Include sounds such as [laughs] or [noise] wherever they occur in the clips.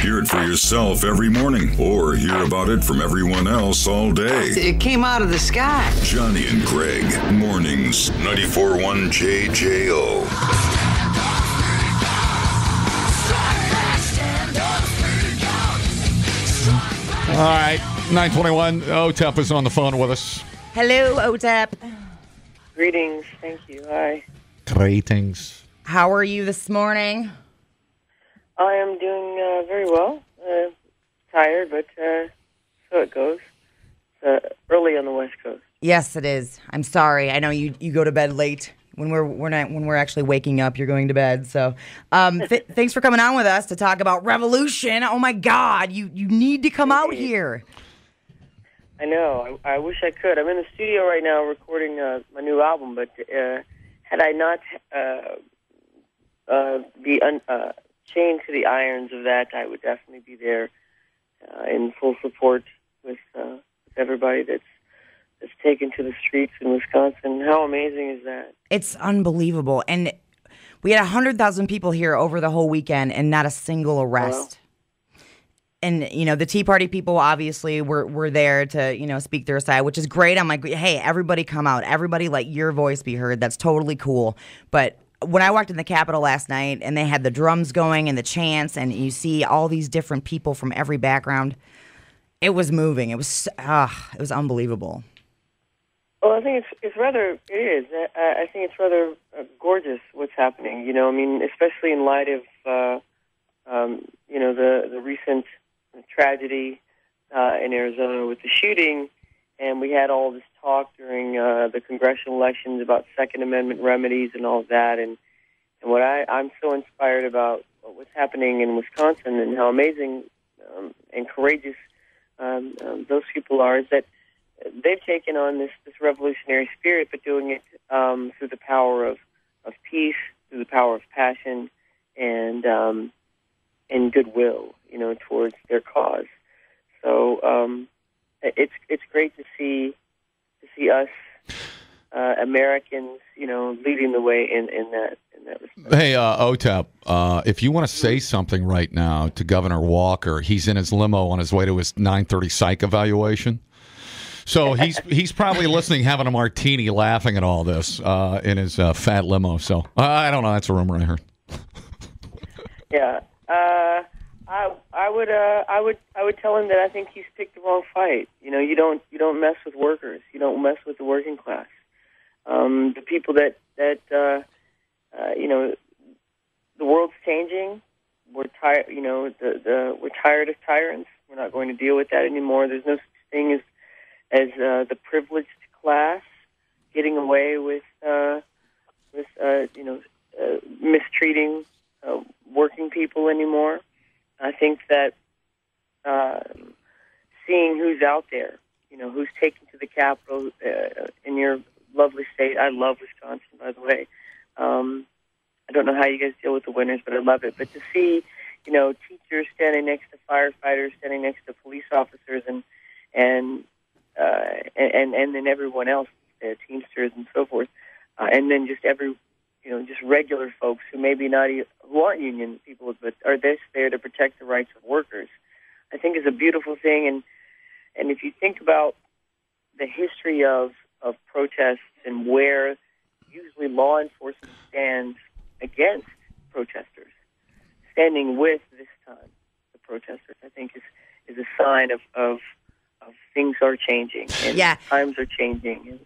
Hear it for yourself every morning or hear about it from everyone else all day. It came out of the sky. Johnny and Greg, mornings, 94.1 JJO. All right, 921. OTEP is on the phone with us. Hello, OTEP. Greetings. Thank you. Hi. Greetings. How are you this morning? I am doing uh, very well. Uh, tired, but uh, so it goes. It's uh, early on the West Coast. Yes, it is. I'm sorry. I know you, you go to bed late. When we're, we're not when we're actually waking up, you're going to bed. So, um, [laughs] th- thanks for coming on with us to talk about revolution. Oh my God, you you need to come out here. I know. I, I wish I could. I'm in the studio right now recording uh, my new album, but uh, had I not uh, uh, be un- uh, chained to the irons of that, I would definitely be there uh, in full support with, uh, with everybody that's that's taken to the streets in Wisconsin. How amazing is that? It's unbelievable, and we had hundred thousand people here over the whole weekend, and not a single arrest. And you know the Tea Party people obviously were were there to you know speak their side, which is great. I'm like, hey, everybody come out, everybody let your voice be heard. That's totally cool. But when I walked in the Capitol last night and they had the drums going and the chants, and you see all these different people from every background, it was moving. It was ah, it was unbelievable. Well, I think it's it's rather it is. I, I think it's rather uh, gorgeous what's happening. You know, I mean, especially in light of uh, um, you know the the recent tragedy uh, in Arizona with the shooting, and we had all this talk during uh, the congressional elections about Second Amendment remedies and all that. And and what I I'm so inspired about what's happening in Wisconsin and how amazing um, and courageous um, um, those people are is that they've taken on this, this revolutionary spirit, but doing it um, through the power of, of peace, through the power of passion, and um, and goodwill, you know, towards their cause. It's it's great to see to see us uh, Americans, you know, leading the way in, in that in that respect. Hey, uh, OTEP, uh, if you want to say something right now to Governor Walker, he's in his limo on his way to his 9:30 psych evaluation. So [laughs] he's he's probably listening, having a martini, laughing at all this uh, in his uh, fat limo. So I don't know. That's a rumor I heard. Yeah, uh, I I would uh, I would I would tell him that I think he's picked the wrong fight. You know, you don't you don't mess with workers. You don't mess with the working class. Um, the people that that uh, uh, you know, the world's changing. We're tired. You know, the the we're tired of tyrants. We're not going to deal with that anymore. There's no such thing as as uh, the privileged class getting away with uh, with uh, you know uh, mistreating uh, working people anymore. I think that uh, seeing who's out there, you know, who's taken to the Capitol uh, in your lovely state. I love Wisconsin, by the way. Um, I don't know how you guys deal with the winters, but I love it. But to see, you know, teachers standing next to firefighters, standing next to police officers, and and uh, and and then everyone else, uh, Teamsters and so forth, uh, and then just every, you know, just regular folks who maybe not who aren't union people, but are this there to protect the rights of workers. I think is a beautiful thing, and and if you think about the history of of protests and where usually law enforcement stands against protesters, standing with this time the protesters, I think is is a sign of of of things are changing and Yeah. times are changing, and,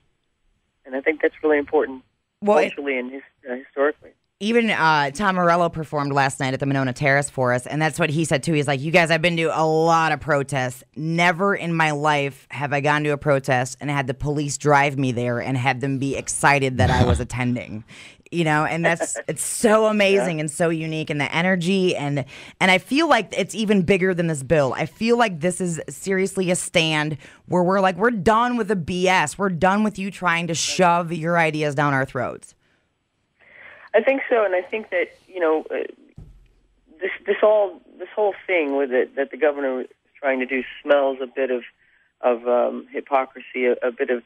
and I think that's really important Well, culturally and his, uh, historically. Even uh, Tom Morello performed last night at the Monona Terrace for us, and that's what he said too. He's like, "You guys, I've been to a lot of protests. Never in my life have I gone to a protest and had the police drive me there and had them be excited that I was attending." You know, and that's [laughs] it's so amazing and so unique, and the energy and and I feel like it's even bigger than this bill. I feel like this is seriously a stand where we're like, we're done with the BS. We're done with you trying to shove your ideas down our throats. I think so, and I think that you know uh, this this all this whole thing with it that the governor is trying to do smells a bit of of um, hypocrisy, a, a bit of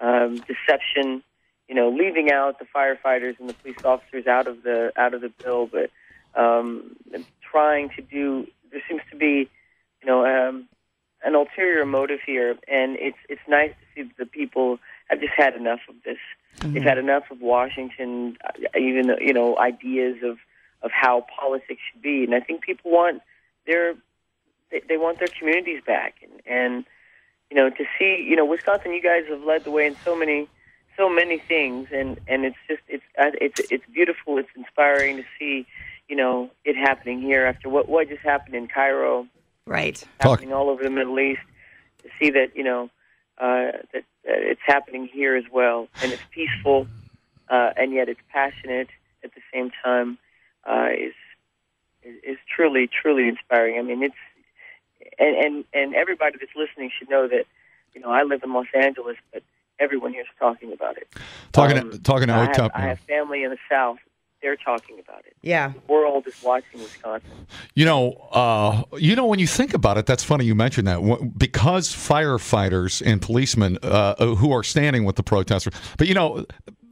um, deception. You know, leaving out the firefighters and the police officers out of the out of the bill, but um, trying to do there seems to be, you know, um, an ulterior motive here, and it's it's nice to see that the people have just had enough of this. They've had enough of Washington, uh, even you know ideas of of how politics should be, and I think people want their they, they want their communities back, and and you know to see you know Wisconsin, you guys have led the way in so many so many things, and and it's just it's uh, it's it's beautiful, it's inspiring to see you know it happening here after what what just happened in Cairo, Right. Talk- happening all over the Middle East, to see that you know uh, that, that it's happening here as well, and it's peaceful, uh, and yet it's passionate at the same time, uh, is is is truly truly inspiring. I mean, it's and and and everybody that's listening should know that you know I live in Los Angeles, but everyone here is talking about it. Talking Um, to, talking to I have, OTEP. I have family in the South. They're talking about it. Yeah. The world is watching Wisconsin. You know, uh, you know when you think about it, that's funny you mentioned that because firefighters and policemen uh, who are standing with the protesters, but you know.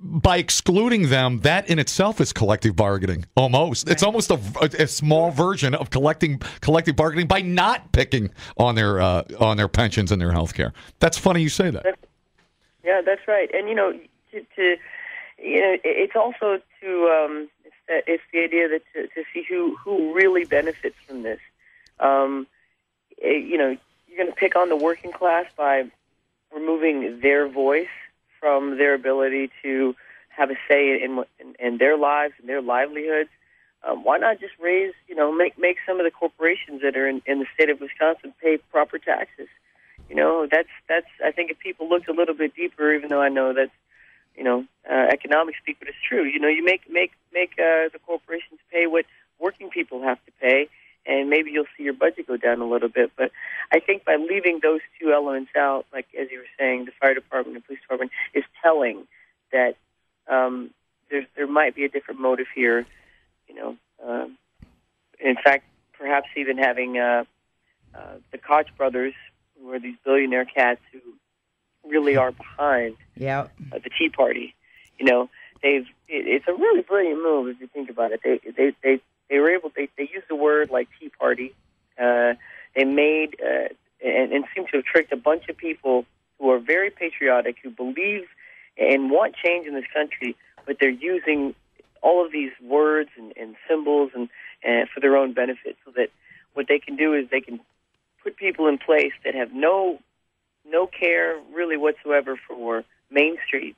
By excluding them, that in itself is collective bargaining. Almost, it's almost a, a small version of collecting collective bargaining by not picking on their uh, on their pensions and their health care. That's funny you say that. Yeah, that's right. And you know, to, to you know, it's also to um, it's, the, idea that to, to see who who really benefits from this. Um, eh, you know, you're going to pick on the working class by removing their voice from their ability to have a say in in, in their lives and their livelihoods. Um, why not just raise, you know, make make some of the corporations that are in, in the state of Wisconsin pay proper taxes? You know, that's that's. I think if people looked a little bit deeper, even though I know that's, you know, uh, economic speak, but it's true. You know, you make make make uh, the corporations pay what working people have to pay, and maybe you'll see your budget go down a little bit. But I think by leaving those two elements out, like as you were saying, the fire department and police department is telling that um, there's there might be a different motive here. You know, um, in fact, perhaps even having uh, uh, the Koch brothers, who are these billionaire cats who really are behind Yeah. uh, the Tea Party. You know, they've it, it's a really brilliant move if you think about it. They they they they were able they they used the word like Tea Party. Uh, they made uh, and, and seem to have tricked a bunch of people who are very patriotic, who believe and want change in this country, but they're using all of these words and, and symbols and, and for their own benefit, so that what they can do is they can put people in place that have no no care really whatsoever for Main Street,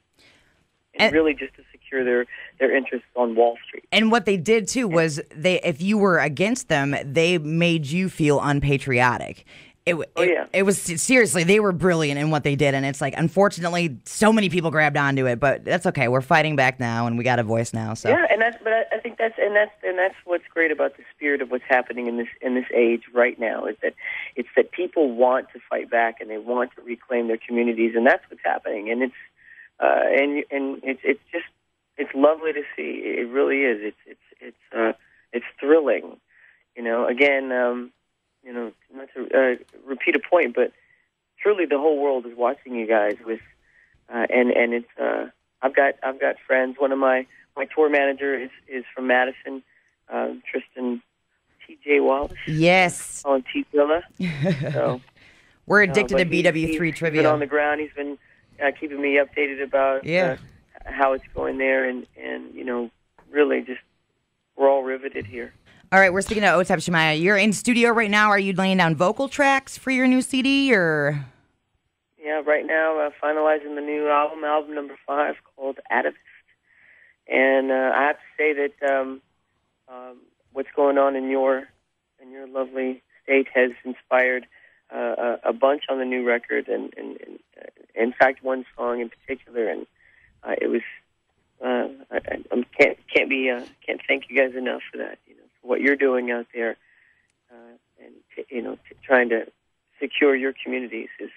and, And- really just to secure their their interests on Wall Street. And what they did too was they, if you were against them, they made you feel unpatriotic. It, Oh, it, yeah. it was seriously they were brilliant in what they did, and it's like unfortunately so many people grabbed onto it, but that's okay. We're fighting back now, and we got a voice now. So Yeah, and that's but I, I think that's and that's and that's what's great about the spirit of what's happening in this in this age right now is that it's that people want to fight back and they want to reclaim their communities, and that's what's happening. And it's uh, and and it's it's just it's lovely to see. It really is. It's it's it's uh, it's thrilling. You know, again, um, you know, not to uh, repeat a point, but truly the whole world is watching you guys with, uh, and and it's. Uh, I've got I've got friends. One of my my tour manager is is from Madison, uh, Tristan T.J. Wallace yes, on T Villa. So [laughs] we're uh, addicted but to BW3 he's- He's been trivia. on the ground. He's been uh, keeping me updated about Yeah. uh, how it's going there, and and you know, really just we're all riveted here. All right, we're speaking to Otep Shamaya. You're in studio right now. Are you laying down vocal tracks for your new CD or? Yeah, right now uh, finalizing the new album, album number five called Atavist, and uh, I have to say that um, um, what's going on in your in your lovely state has inspired uh, a, a bunch on the new record, and, and, and uh, in fact, one song in particular, and uh, it was uh, I, I can't can't be uh, can't thank you guys enough for that. You know, what you're doing out there, uh, and t- you know, t- trying to secure your communities is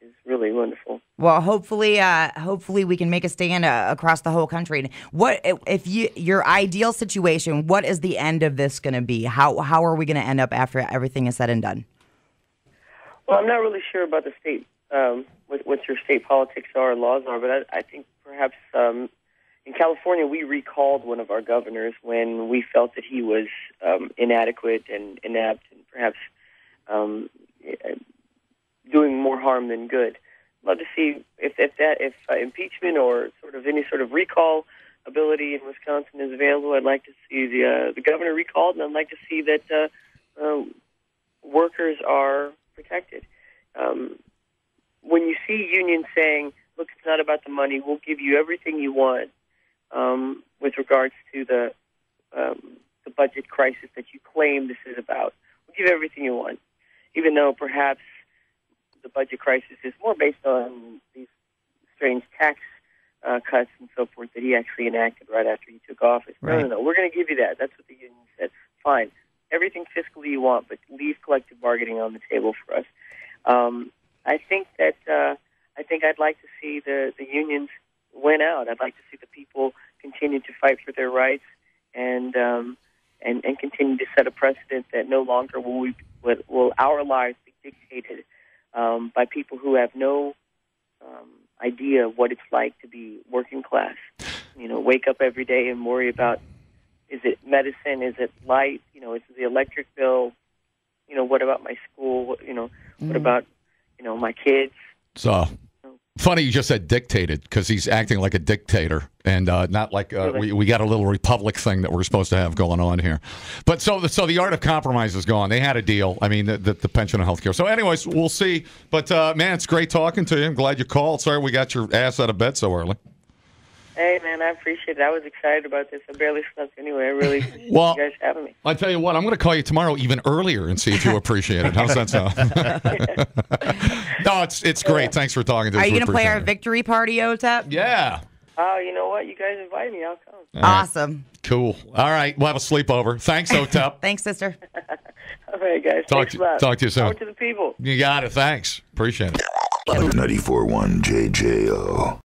is really wonderful. Well, hopefully, uh, hopefully we can make a stand uh, across the whole country. What if you your ideal situation? What is the end of this going to be? How how are we going to end up after everything is said and done? Well, I'm not really sure about the state, um, what, what your state politics are and laws are, but I, I think perhaps um, California we recalled one of our governors when we felt that he was um, inadequate and inept and perhaps um, doing more harm than good. Love to see if, if that if uh, impeachment or sort of any sort of recall ability in Wisconsin is available. I'd like to see the uh, the governor recalled, and I'd like to see that uh, uh, workers are protected. Um, when you see unions saying, "Look, it's not about the money. We'll give you everything you want," um, with regards to the um, the budget crisis that you claim this is about, we'll give everything you want, even though perhaps the budget crisis is more based on these strange tax uh, cuts and so forth that he actually enacted right after he took office. Right. No, no, no. We're going to give you that. That's what the union said. Fine. Everything fiscally you want, but leave collective bargaining on the table for us. Um, I think that uh, I think I'd like to see the the unions win out. I'd like to see the people continue to fight for their rights and um, and and continue to set a precedent that no longer will we will, will our lives be dictated um, by people who have no um, idea what it's like to be working class. You know, wake up every day and worry about is it medicine, is it light, you know, is it the electric bill, you know, what about my school, you know, what about you know my kids. So funny you just said dictated because he's acting like a dictator and uh, not like uh, we, we got a little republic thing that we're supposed to have going on here. But so so the art of compromise is gone. They had a deal. I mean the, the, the pension and health care. So anyways, we'll see. But uh, man, it's great talking to you. I'm glad you called. Sorry we got your ass out of bed so early. Hey man, I appreciate it. I was excited about this. I barely slept anyway. I really [laughs] appreciate Well- you guys having me. I tell you what, I'm going to call you tomorrow even earlier and see if you [laughs] appreciate it. How's that sound? [laughs] no, it's it's great. Thanks for talking to us. Are you going to play our it. victory party, OTEP? Yeah. Oh, you know what? You guys invited me. I'll come. All right. Awesome. Cool. All right. We'll have a sleepover. Thanks, OTEP. Thanks, sister. All right, guys. Talk Thanks to- a lot. talk to you soon. Talk to the people. you got it. Thanks. Appreciate it. 94.1 JJO.